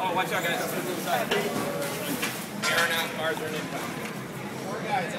Oh, watch out, guys. Aaron, out, cars are in impact. Four guys,